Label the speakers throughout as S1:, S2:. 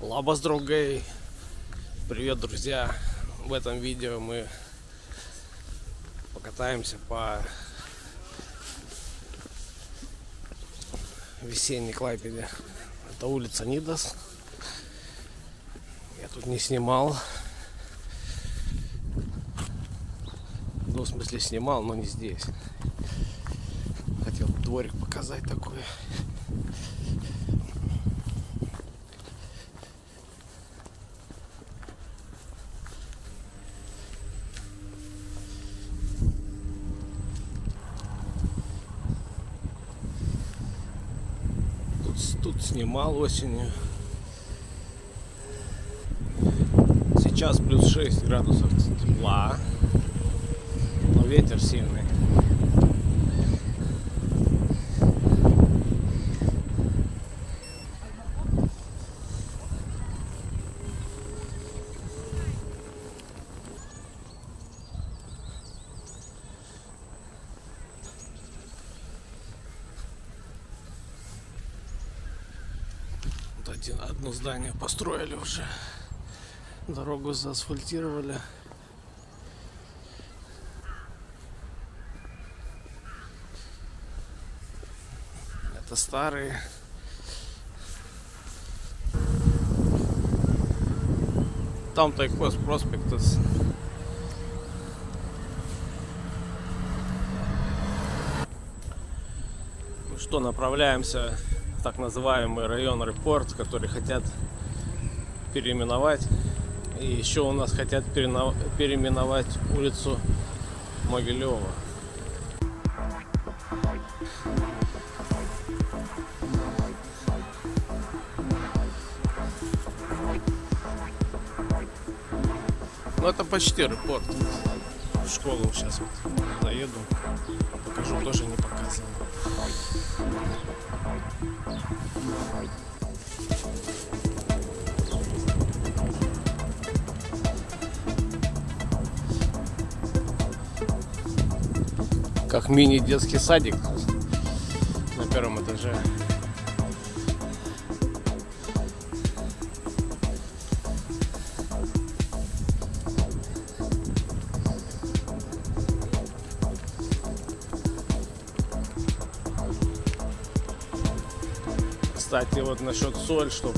S1: Лабас другей. Привет, друзья. В этом видео мы покатаемся по весенней Клайпеде. Это улица Нидас. Я тут не снимал. Ну, в смысле, снимал, но не здесь. Хотел дворик показать такой. Тут, тут снимал осенью. Сейчас плюс 6 градусов тепла. Но ветер сильный. Вот один, одно здание построили уже. Дорогу заасфальтировали. Это старые. Там Taikos prospektas. Ну что, направляемся так называемый район Репорт, который хотят переименовать. И еще у нас хотят переименовать улицу Могилева. Ну это почти аэропорт. В школу сейчас вот заеду. Покажу, тоже не показывал. Как мини-детский садик на первом этаже. Кстати, вот насчет соль, что,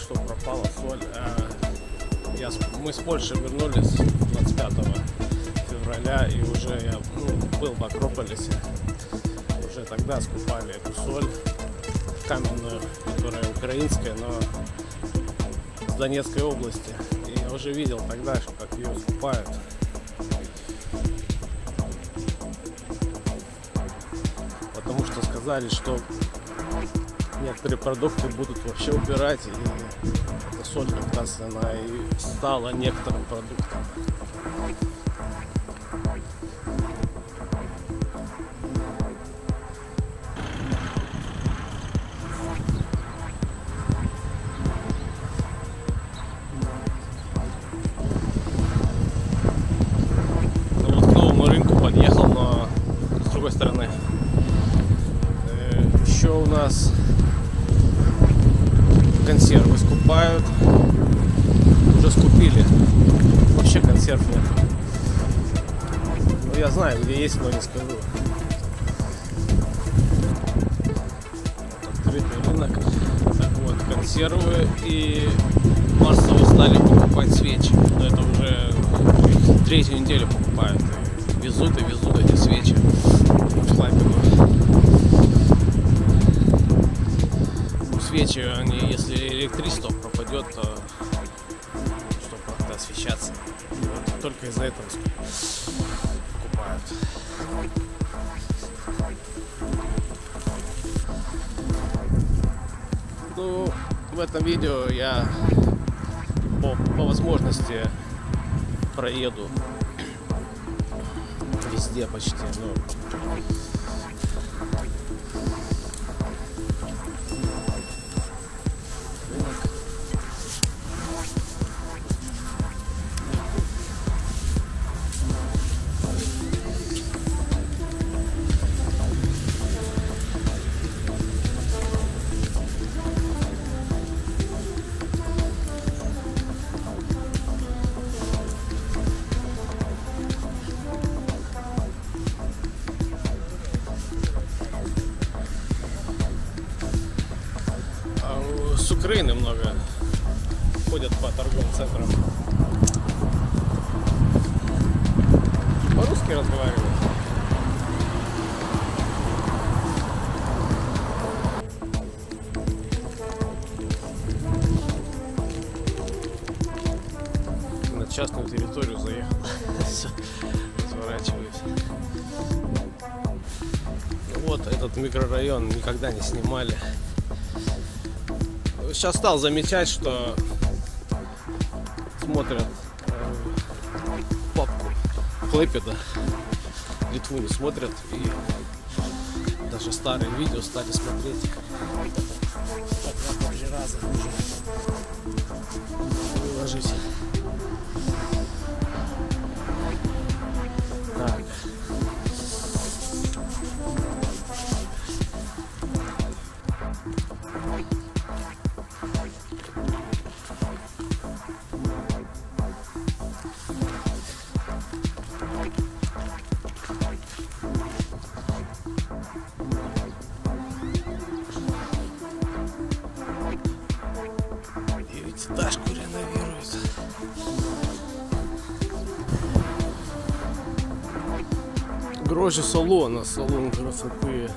S1: что пропала соль. э, Я, мы с Польши вернулись 25 февраля и уже я ну, был в Акрополисе. Уже тогда скупали эту соль каменную, которая украинская, но с Донецкой области. И я уже видел тогда, как ее скупают. Потому что сказали, что некоторые продукты будут вообще убирать, и эта соль как раз она и стала некоторым продуктом. Ну подъехал, но с другой стороны. Э, Еще у нас консервы скупают. Уже скупили. Вообще консерв нет. Ну, я знаю, где есть, но не скажу. Открытый рынок. Так вот, консервы и массово стали покупать свечи. Но это уже третью неделю покупают. Везут и везут эти свечи. Ну, свечи, они, если электричество пропадет, то чтобы как-то освещаться. Вот только из-за этого покупают. Ну, в этом видео я по, по возможности проеду везде почти. Ну, Украины много ходят по торговым центрам. По-русски разговаривают. На частную территорию заехал. Ну Вот этот микрорайон никогда не снимали. Сейчас стал замечать, что смотрят э, папку Клэпеда, Литву не смотрят и даже старые видео стали смотреть.
S2: Так,
S1: Grožio salonas, салон красоты.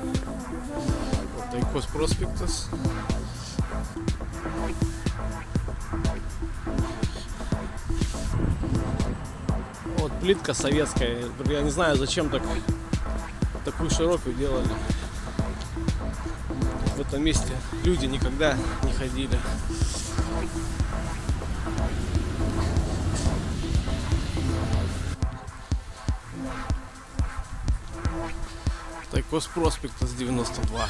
S1: Вот Taikos prospektas. Вот плитка советская. Я не знаю, зачем так такую широкую делали. В этом месте люди никогда не ходили. Taikos prospektas 92.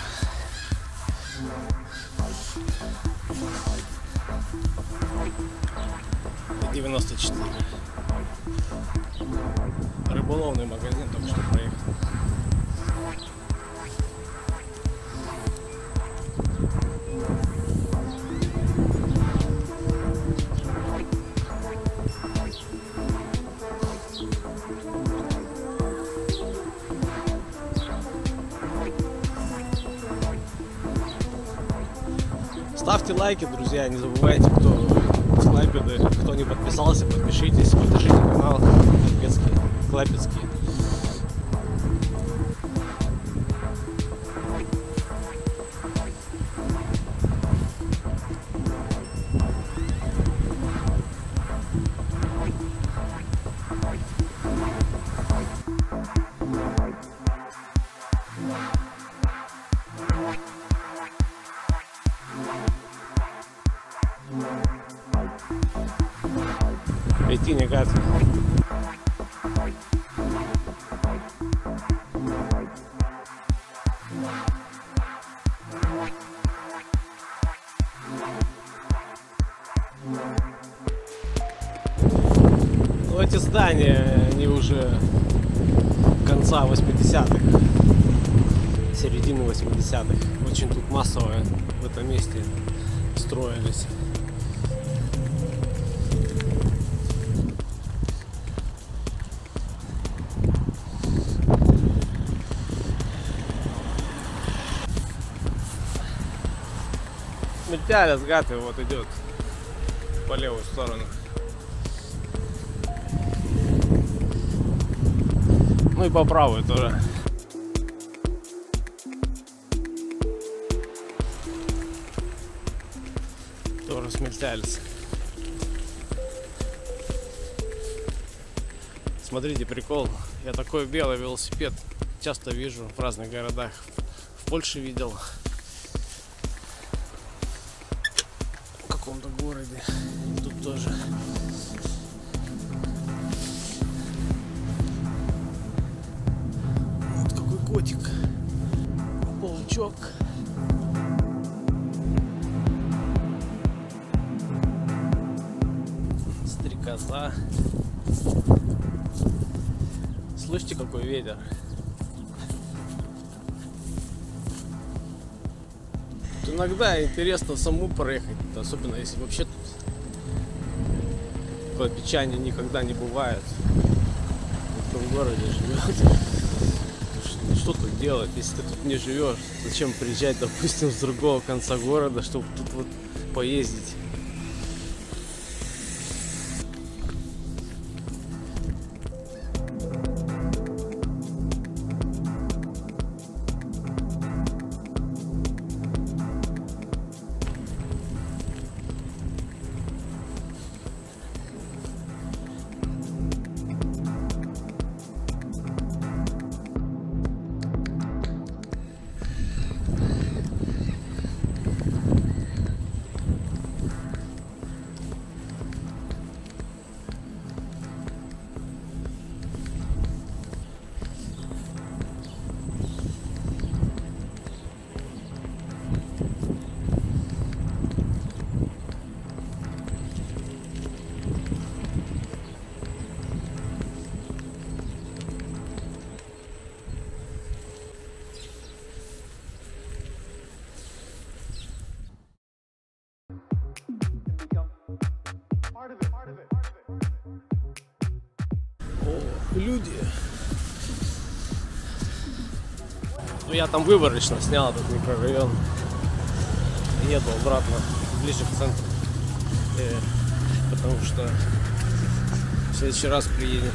S1: И 94. Рыболовный магазин только что проехал. Ставьте лайки, друзья, не забывайте, кто с кто не подписался, подпишитесь, поддержите канал Клайпецкий. Гад. Ну, эти здания, они уже конца 80-х, середины 80-х. Очень тут массово в этом месте строились. Метяля с Гаты вот идет по левую сторону. Ну и по правую тоже. Тоже смельтялись. Смотрите, прикол. Я такой белый велосипед часто вижу в разных городах. В Польше видел. Иногда интересно саму проехать, особенно если вообще тут клопичане никогда не бывает. В том городе живет. что тут делать, если ты тут не живешь? Зачем приезжать, допустим, с другого конца города, чтобы тут вот поездить? Люди. Ну, я там выборочно снял этот микрорайон. Еду обратно, ближе к центру. Э, потому что в следующий раз приедем.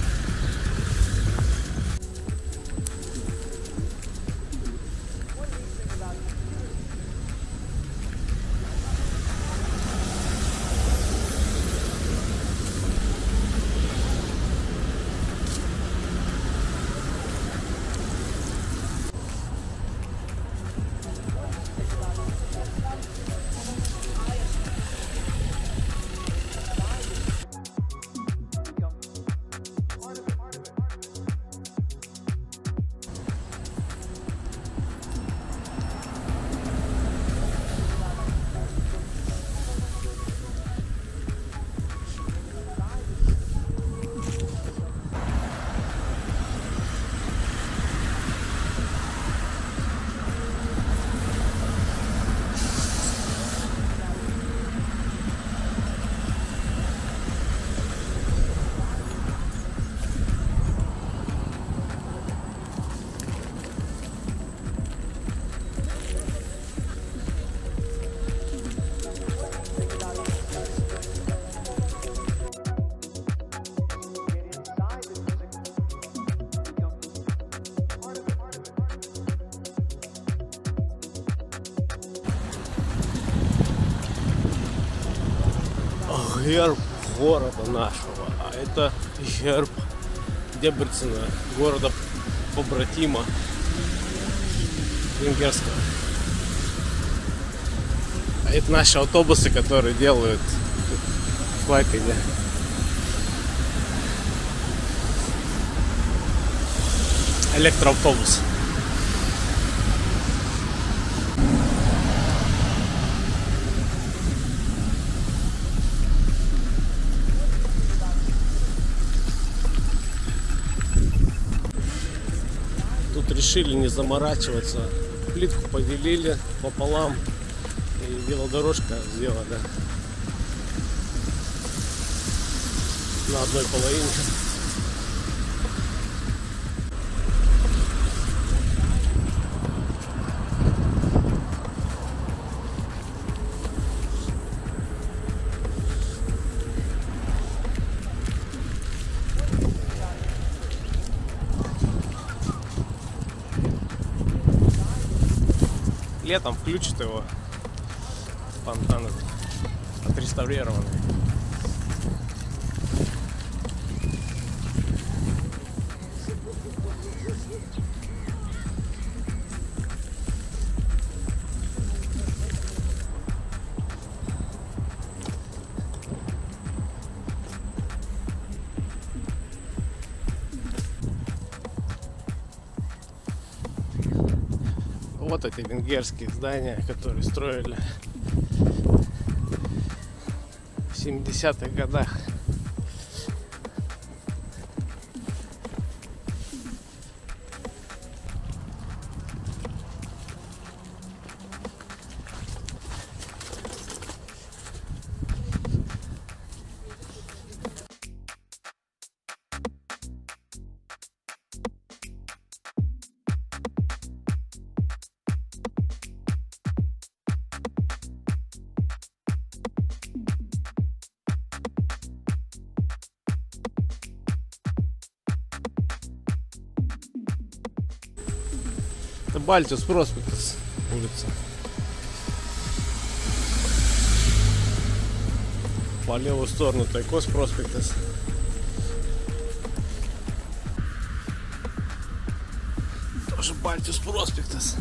S1: Герб города нашего, а это герб Дебрецена, города побратима венгерского. А это наши автобусы, которые делают Клайпеде. Электроавтобус. Тут решили не заморачиваться. Плитку поделили пополам. И велодорожка сделали. На одной половине. Летом включат его. Фонтан отреставрированный. Эти венгерские здания, которые строили в 70-х годах. Baltijos prospektas улица. По левую сторону Taikos prospektas. Тоже Baltijos prospektas.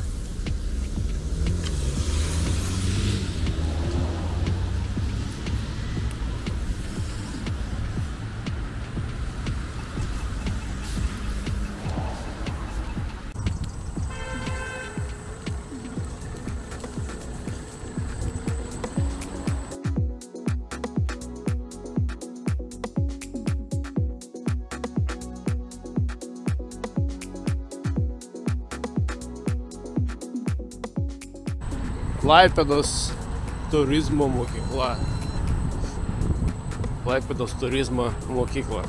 S1: Klaipėdos turizmo mokykla. Klaipėdos turizmo mokykла.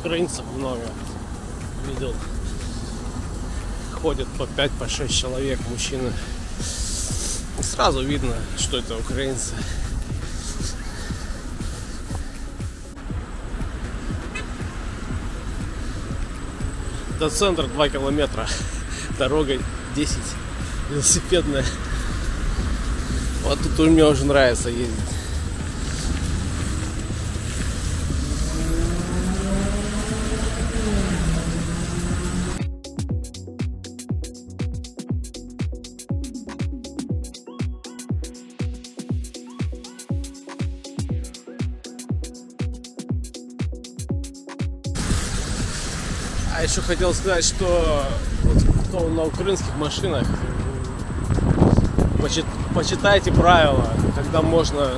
S1: Украинцев много. Видел. Ходят по 5, по 6 человек, мужчины. И сразу видно, что это украинцы. До центра 2 километра. Дорога 10. Велосипедная. Вот тут мне уже нравится ездить. А еще хотел сказать, что на украинских машинах, почит- почитайте правила, когда можно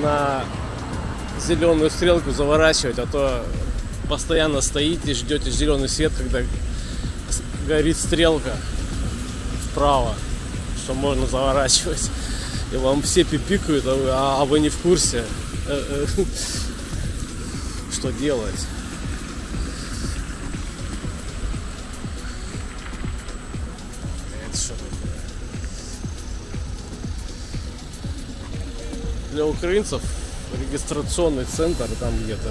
S1: на зеленую стрелку заворачивать, а то постоянно стоите, ждете зеленый свет, когда горит стрелка вправо, что можно заворачивать. И вам все пипикают, а вы, а вы не в курсе, э, э, что делать. Для украинцев регистрационный центр там где-то.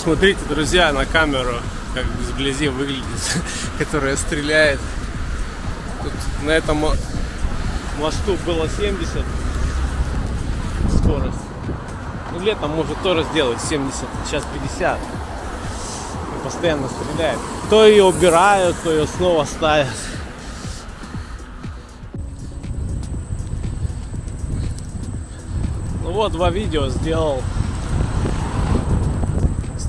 S1: Посмотрите, друзья, на камеру, как вблизи выглядит, которая стреляет. Тут на этом мо- мосту было 70 скорость. Ну, летом может тоже сделать 70, сейчас 50. И постоянно стреляет. То ее убирают, то ее снова ставят. Ну вот, два видео сделал.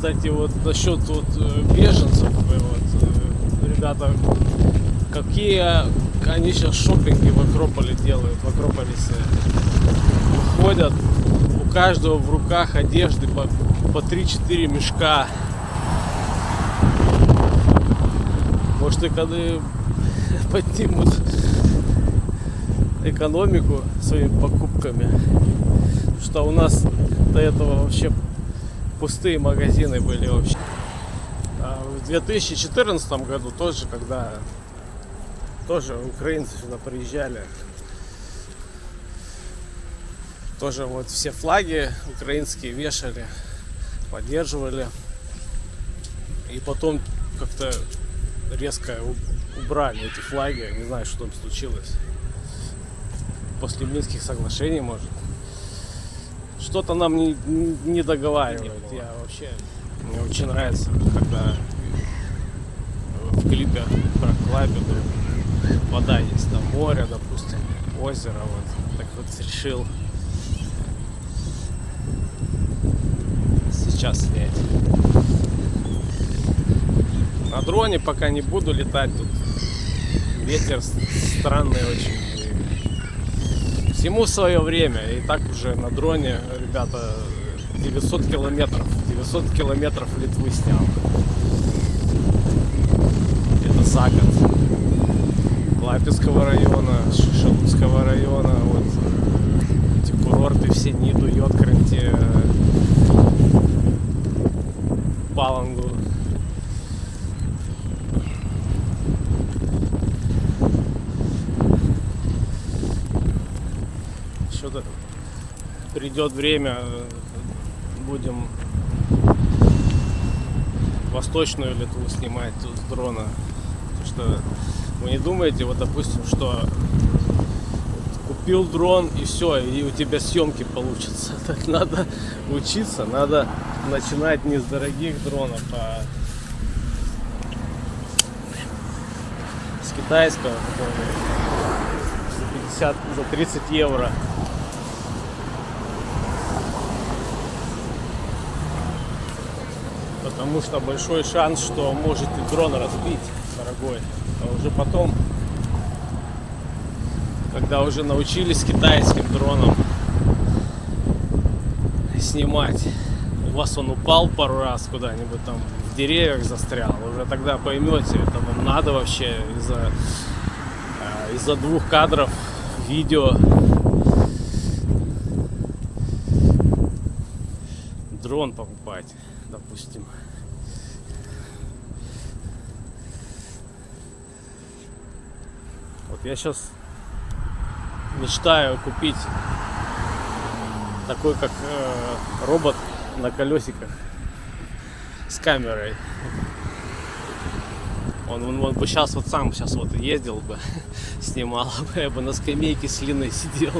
S1: Кстати, вот насчет вот э, беженцев, э, вот, э, ребята, какие они сейчас шопинги в Акрополе делают, в Акрополисе. Ходят, у каждого в руках одежды по, по 3-4 мешка. Может, и когда поднимут экономику своими покупками. Что у нас до этого вообще пустые магазины были вообще. А В 2014 году тоже, когда тоже украинцы сюда приезжали, тоже вот все флаги украинские вешали, поддерживали. И потом как-то резко убрали эти флаги. Не знаю, что там случилось. После Минских соглашений, может. Что-то нам не, не договаривают. Я вообще мне очень нравится, когда клипе про Клайпеду. Вода есть, там море, допустим, озеро, вот. Так вот решил сейчас снять. На дроне пока не буду летать, тут ветер странный очень. Всему свое время. И так уже на дроне, ребята, 900 километров. 900 километров Литвы снял. Это за год. Лапецкого района, Ш- Шелудского района, вот эти курорты все, Ниду, Йоткринти, Палангу. Что-то придет время, э, будем восточную Литву снимать с дрона. Потому что вы не думаете, вот допустим, что купил дрон и все, и у тебя съемки получатся. Так надо учиться, надо начинать не с дорогих дронов, а с китайского, за 50, за 30 евро. Потому что большой шанс, что может и дрон разбить, дорогой. А уже потом, когда уже научились китайским дроном снимать, у вас он упал пару раз куда-нибудь там в деревьях застрял, уже тогда поймете, это вам надо вообще из-за э, из-за двух кадров видео дрон покупать, допустим. Я сейчас мечтаю купить такой как э, робот на колесиках с камерой. Он, он, он бы сейчас вот сам сейчас вот ездил бы, снимал бы, я бы на скамейке с Линой сидел.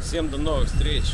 S1: Всем до новых встреч.